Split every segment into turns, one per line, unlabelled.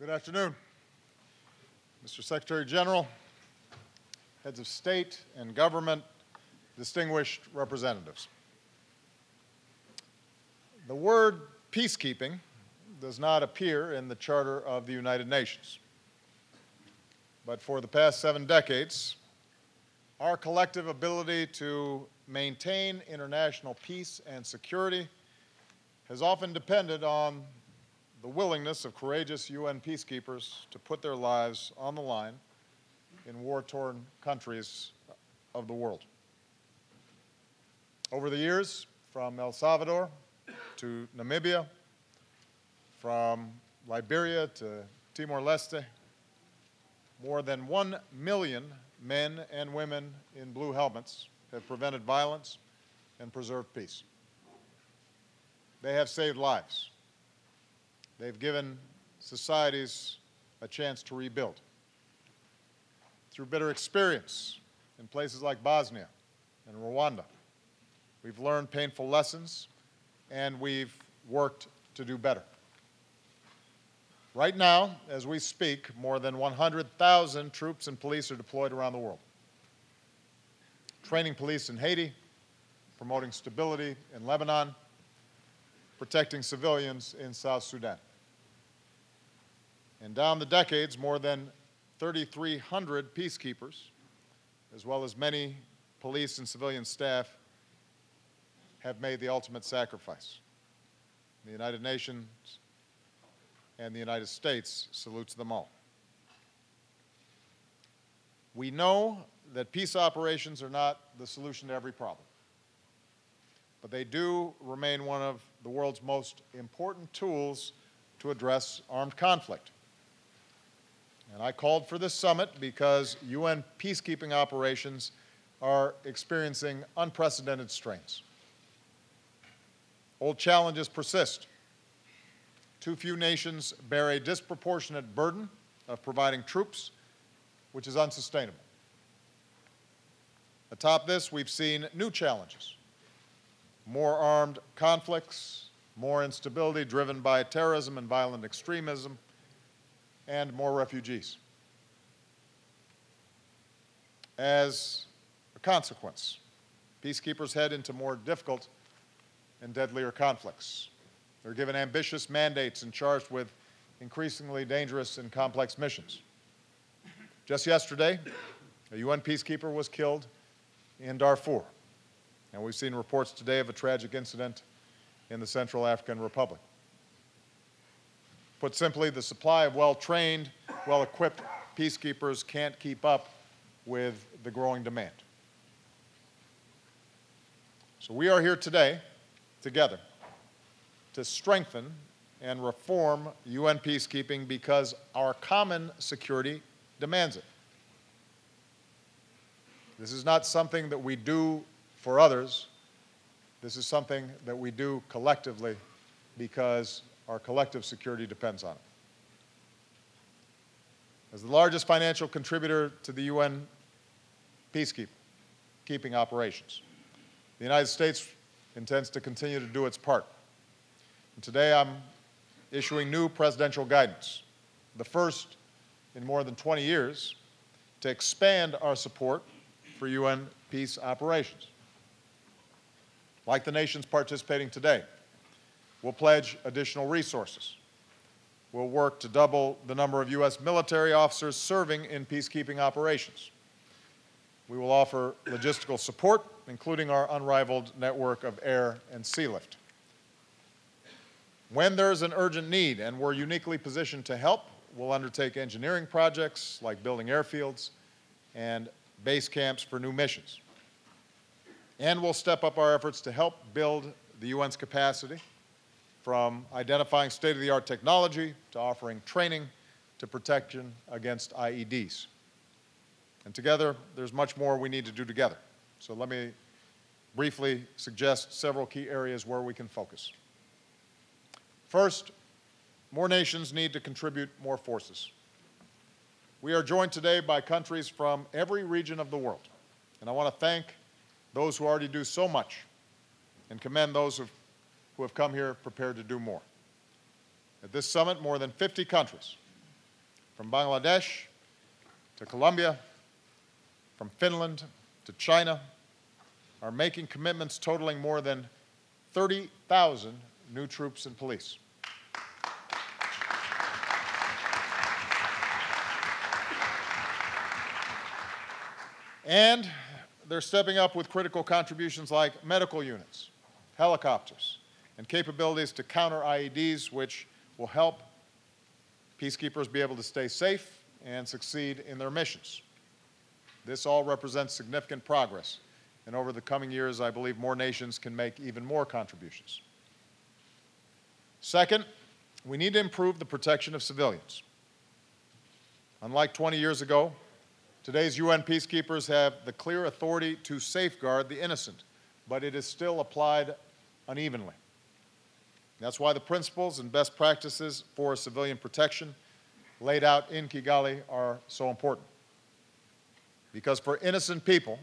Good afternoon. Mr. Secretary General, heads of state and government, distinguished representatives. The word peacekeeping does not appear in the Charter of the United Nations. But for the past seven decades, our collective ability to maintain international peace and security has often depended on the willingness of courageous UN peacekeepers to put their lives on the line in war-torn countries of the world. Over the years, from El Salvador to Namibia, from Liberia to Timor-Leste, more than one million men and women in blue helmets have prevented violence and preserved peace. They have saved lives. They've given societies a chance to rebuild. Through bitter experience in places like Bosnia and Rwanda, we've learned painful lessons and we've worked to do better. Right now, as we speak, more than 100,000 troops and police are deployed around the world, training police in Haiti, promoting stability in Lebanon, protecting civilians in South Sudan. And down the decades, more than 3,300 peacekeepers, as well as many police and civilian staff, have made the ultimate sacrifice. The United Nations and the United States salutes them all. We know that peace operations are not the solution to every problem, but they do remain one of the world's most important tools to address armed conflict. And I called for this summit because UN peacekeeping operations are experiencing unprecedented strains. Old challenges persist. Too few nations bear a disproportionate burden of providing troops, which is unsustainable. Atop this, we've seen new challenges. More armed conflicts, more instability driven by terrorism and violent extremism, and more refugees. As a consequence, peacekeepers head into more difficult and deadlier conflicts. They're given ambitious mandates and charged with increasingly dangerous and complex missions. Just yesterday, a UN peacekeeper was killed in Darfur, and we've seen reports today of a tragic incident in the Central African Republic. Put simply, the supply of well-trained, well-equipped peacekeepers can't keep up with the growing demand. So we are here today, together, to strengthen and reform UN peacekeeping because our common security demands it. This is not something that we do for others. This is something that we do collectively because our collective security depends on it. As the largest financial contributor to the UN peacekeeping operations, the United States intends to continue to do its part. And today I'm issuing new presidential guidance, the first in more than 20 years, to expand our support for UN peace operations. Like the nations participating today, We'll pledge additional resources. We'll work to double the number of U.S. military officers serving in peacekeeping operations. We will offer logistical support, including our unrivaled network of air and sea lift. When there's an urgent need and we're uniquely positioned to help, we'll undertake engineering projects like building airfields and base camps for new missions. And we'll step up our efforts to help build the UN's capacity from identifying state-of-the-art technology to offering training to protection against IEDs. And together, there's much more we need to do together. So let me briefly suggest several key areas where we can focus. First, more nations need to contribute more forces. We are joined today by countries from every region of the world, and I want to thank those who already do so much and commend those who who have come here prepared to do more. At this summit, more than 50 countries from Bangladesh to Colombia, from Finland to China, are making commitments totaling more than 30,000 new troops and police. And they're stepping up with critical contributions like medical units, helicopters, and capabilities to counter IEDs, which will help peacekeepers be able to stay safe and succeed in their missions. This all represents significant progress, and over the coming years, I believe more nations can make even more contributions. Second, we need to improve the protection of civilians. Unlike 20 years ago, Today's UN peacekeepers have the clear authority to safeguard the innocent, but it is still applied unevenly. That's why the principles and best practices for civilian protection laid out in Kigali are so important. Because for innocent people,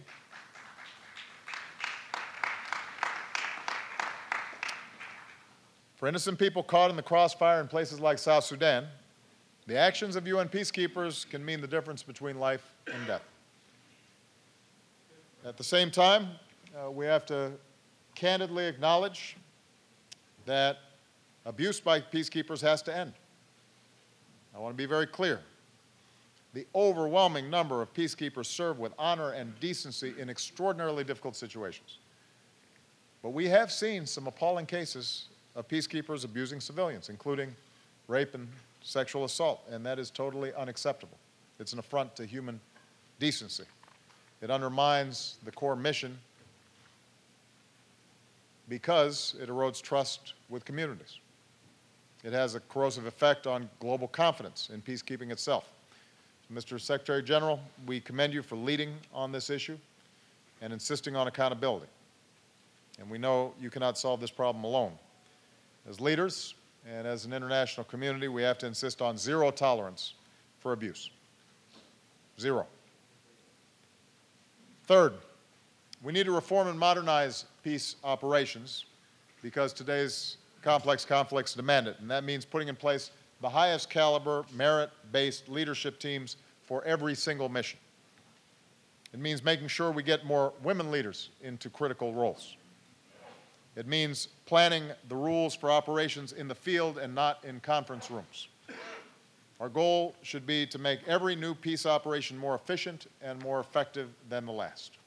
for innocent people caught in the crossfire in places like South Sudan, the actions of UN peacekeepers can mean the difference between life and death. At the same time, uh, we have to candidly acknowledge that abuse by peacekeepers has to end. I want to be very clear. The overwhelming number of peacekeepers serve with honor and decency in extraordinarily difficult situations. But we have seen some appalling cases of peacekeepers abusing civilians, including rape and sexual assault, and that is totally unacceptable. It's an affront to human decency. It undermines the core mission because it erodes trust with communities. It has a corrosive effect on global confidence in peacekeeping itself. Mr. Secretary General, we commend you for leading on this issue and insisting on accountability. And we know you cannot solve this problem alone. As leaders and as an international community, we have to insist on zero tolerance for abuse. Zero. Third, we need to reform and modernize peace operations because today's complex conflicts demand it, and that means putting in place the highest caliber, merit-based leadership teams for every single mission. It means making sure we get more women leaders into critical roles. It means planning the rules for operations in the field and not in conference rooms. Our goal should be to make every new peace operation more efficient and more effective than the last.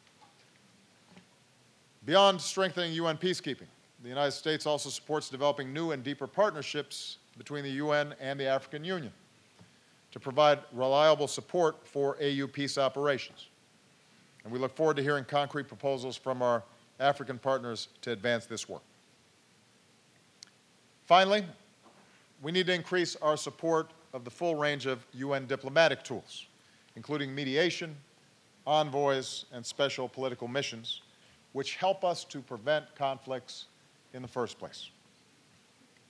Beyond strengthening UN peacekeeping, the United States also supports developing new and deeper partnerships between the UN and the African Union to provide reliable support for AU peace operations. And we look forward to hearing concrete proposals from our African partners to advance this work. Finally, we need to increase our support of the full range of UN diplomatic tools, including mediation, envoys, and special political missions, which help us to prevent conflicts in the first place.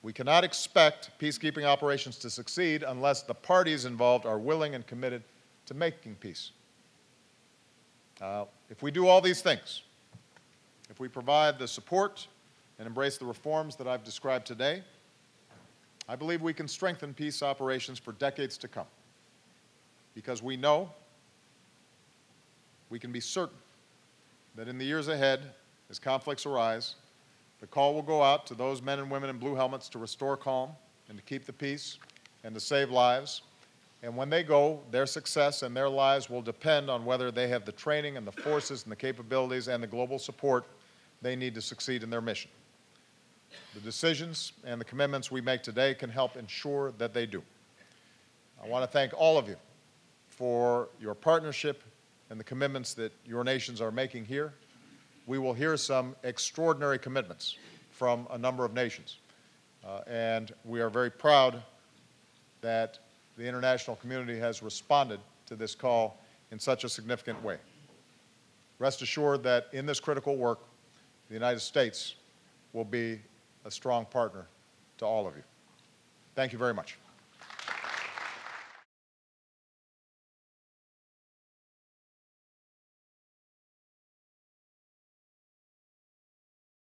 We cannot expect peacekeeping operations to succeed unless the parties involved are willing and committed to making peace. Uh, if we do all these things, if we provide the support and embrace the reforms that I've described today, I believe we can strengthen peace operations for decades to come because we know, we can be certain that in the years ahead, as conflicts arise, the call will go out to those men and women in blue helmets to restore calm and to keep the peace and to save lives. And when they go, their success and their lives will depend on whether they have the training and the forces and the capabilities and the global support they need to succeed in their mission. The decisions and the commitments we make today can help ensure that they do. I want to thank all of you for your partnership and the commitments that your nations are making here. We will hear some extraordinary commitments from a number of nations. Uh, and we are very proud that the international community has responded to this call in such a significant way. Rest assured that in this critical work, the United States will be a strong partner to all of you. Thank you very much.